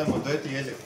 Ну що ж, вітаємо, дайте Єлік.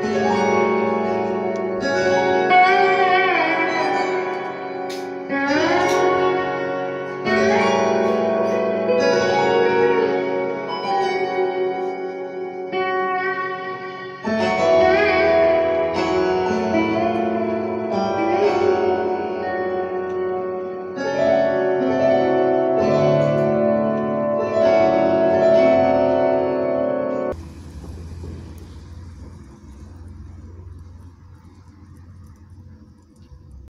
Música